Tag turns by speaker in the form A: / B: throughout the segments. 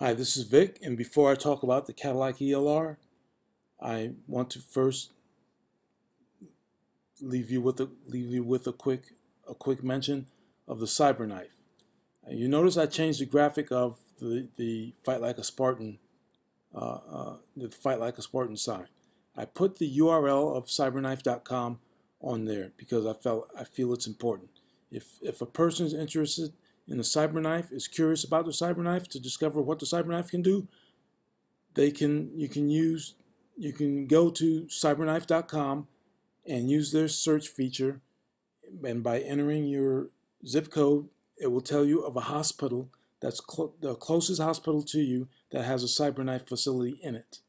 A: Hi, this is Vic, and before I talk about the Cadillac ELR, I want to first leave you with a leave you with a quick a quick mention of the CyberKnife. Uh, you notice I changed the graphic of the the Fight Like a Spartan uh, uh, the Fight Like a Spartan sign. I put the URL of cyberknife.com on there because I felt I feel it's important. If if a person is interested in the CyberKnife is curious about the CyberKnife to discover what the CyberKnife can do, they can you can use you can go to cyberknife.com and use their search feature and by entering your zip code it will tell you of a hospital that's cl the closest hospital to you that has a CyberKnife facility in it.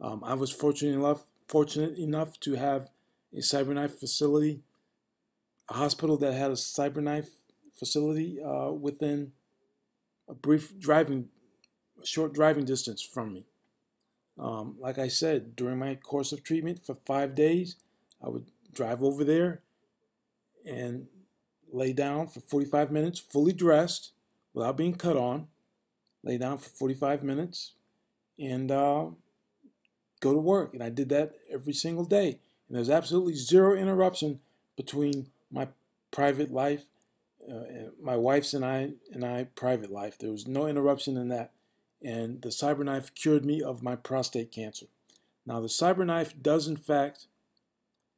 A: Um, I was fortunate enough fortunate enough to have a CyberKnife facility, a hospital that had a CyberKnife facility uh, within a brief driving, a short driving distance from me. Um, like I said, during my course of treatment for five days, I would drive over there and lay down for 45 minutes, fully dressed, without being cut on, lay down for 45 minutes, and uh, go to work. And I did that every single day. And there's absolutely zero interruption between my private life uh, my wife's and I and I private life. There was no interruption in that, and the CyberKnife cured me of my prostate cancer. Now the CyberKnife does in fact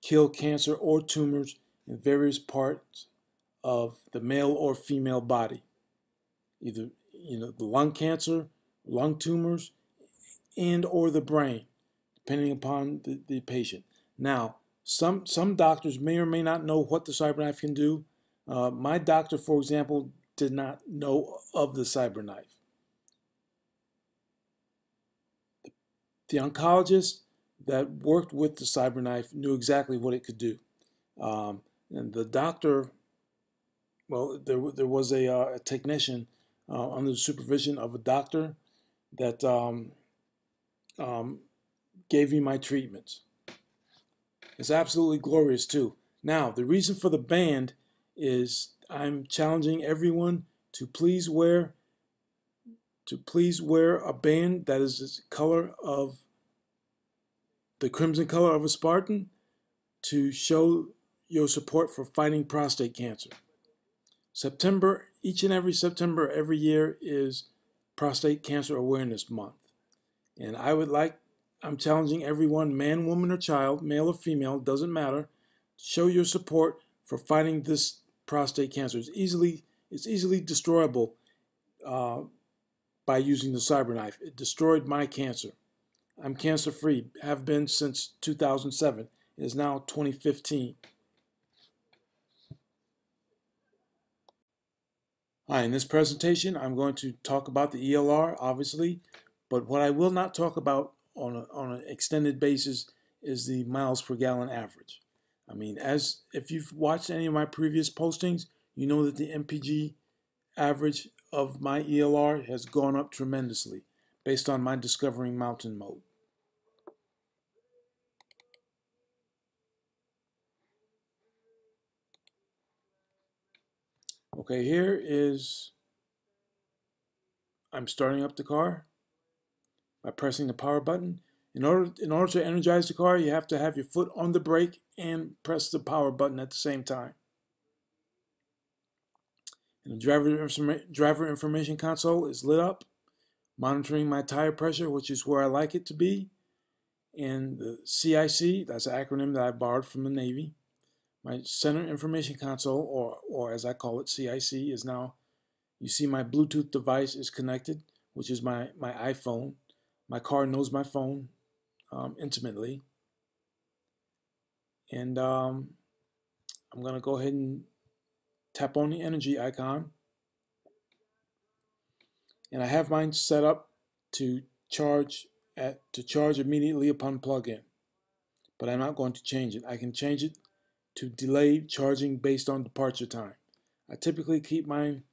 A: kill cancer or tumors in various parts of the male or female body, either you know the lung cancer, lung tumors, and or the brain, depending upon the, the patient. Now some some doctors may or may not know what the CyberKnife can do uh, my doctor, for example, did not know of the CyberKnife. The oncologist that worked with the CyberKnife knew exactly what it could do. Um, and the doctor, well, there, there was a, uh, a technician uh, under the supervision of a doctor that um, um, gave me my treatments. It's absolutely glorious too. Now, the reason for the band is I'm challenging everyone to please wear to please wear a band that is the color of the crimson color of a Spartan to show your support for fighting prostate cancer. September, each and every September every year is Prostate Cancer Awareness Month. And I would like, I'm challenging everyone, man, woman, or child, male or female, doesn't matter, show your support for fighting this prostate cancer. It's easily it's easily destroyable uh, by using the CyberKnife. It destroyed my cancer. I'm cancer free. Have been since 2007. It is now 2015. Hi, in this presentation, I'm going to talk about the ELR, obviously, but what I will not talk about on, a, on an extended basis is the miles per gallon average. I mean, as if you've watched any of my previous postings, you know that the MPG average of my ELR has gone up tremendously based on my discovering mountain mode. Okay, here is, I'm starting up the car by pressing the power button in order, in order to energize the car, you have to have your foot on the brake and press the power button at the same time. And the driver, driver information console is lit up, monitoring my tire pressure, which is where I like it to be. And the CIC, that's an acronym that I borrowed from the Navy. My center information console, or, or as I call it, CIC, is now, you see my Bluetooth device is connected, which is my, my iPhone. My car knows my phone um, intimately. And um, I'm going to go ahead and tap on the energy icon. And I have mine set up to charge at to charge immediately upon plug-in. But I'm not going to change it. I can change it to delay charging based on departure time. I typically keep mine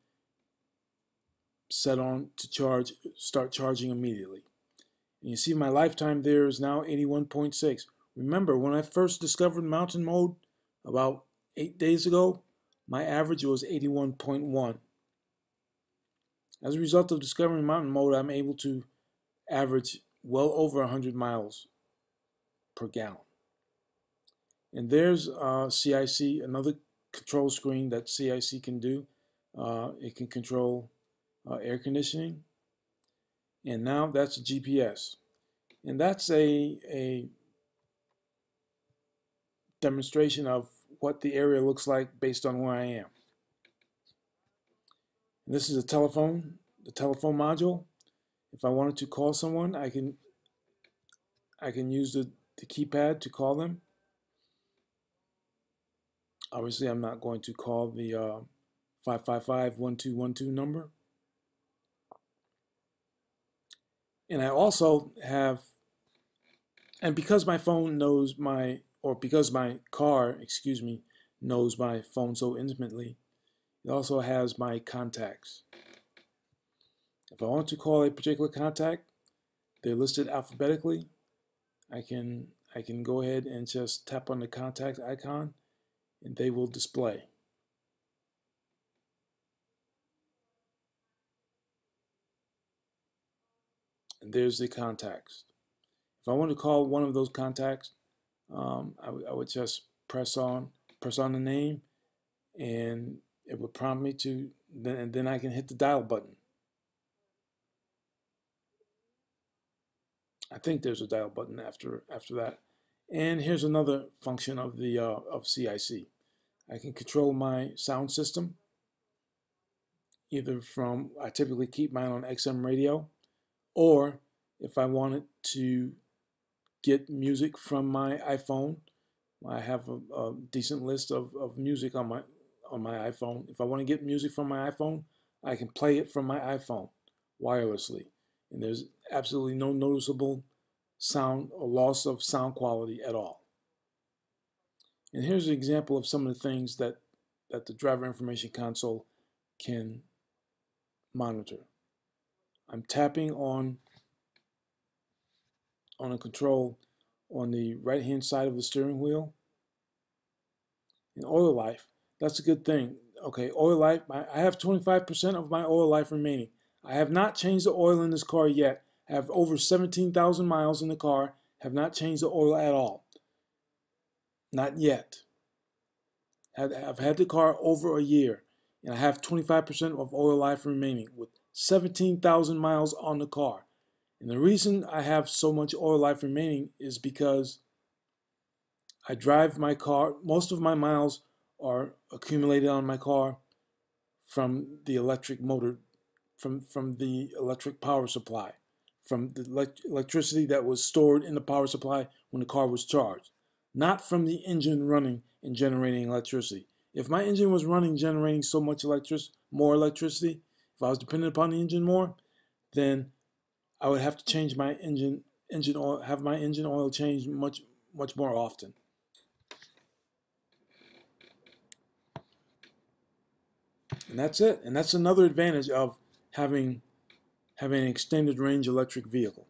A: set on to charge start charging immediately. And you see my lifetime there is now 81.6. Remember, when I first discovered mountain mode about eight days ago, my average was 81.1. As a result of discovering mountain mode, I'm able to average well over 100 miles per gallon. And there's uh, CIC, another control screen that CIC can do. Uh, it can control uh, air conditioning. And now that's GPS. And that's a, a demonstration of what the area looks like based on where I am. And this is a telephone, the telephone module. If I wanted to call someone, I can I can use the, the keypad to call them. Obviously, I'm not going to call the uh, 555-1212 number. And I also have, and because my phone knows my, or because my car, excuse me, knows my phone so intimately, it also has my contacts. If I want to call a particular contact, they're listed alphabetically. I can I can go ahead and just tap on the contact icon and they will display. And there's the contacts. If I want to call one of those contacts, um, I, I would just press on press on the name and it would prompt me to then and then I can hit the dial button. I think there's a dial button after after that. And here's another function of the uh, of CIC. I can control my sound system either from I typically keep mine on XM radio or if I wanted to get music from my iPhone I have a, a decent list of, of music on my on my iPhone. If I want to get music from my iPhone, I can play it from my iPhone wirelessly. And there's absolutely no noticeable sound or loss of sound quality at all. And here's an example of some of the things that, that the driver information console can monitor. I'm tapping on, on a control on the right hand side of the steering wheel. In oil life, that's a good thing. Okay, oil life, I have 25% of my oil life remaining. I have not changed the oil in this car yet. I have over 17,000 miles in the car, have not changed the oil at all. Not yet. I've had the car over a year, and I have 25% of oil life remaining with 17,000 miles on the car. And the reason I have so much oil life remaining is because I drive my car, most of my miles are accumulated on my car from the electric motor, from, from the electric power supply, from the elect electricity that was stored in the power supply when the car was charged, not from the engine running and generating electricity. If my engine was running, generating so much electricity, more electricity, if I was dependent upon the engine more, then I would have to change my engine engine oil, have my engine oil changed much much more often. And that's it. And that's another advantage of having having an extended range electric vehicle.